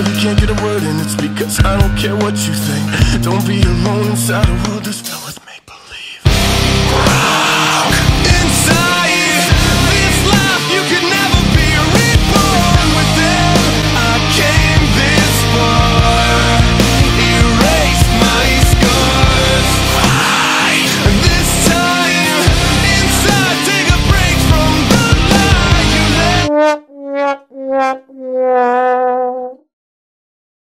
You we can't get a word in. It's because I don't care what you think. Don't be alone inside a world that's filled with me.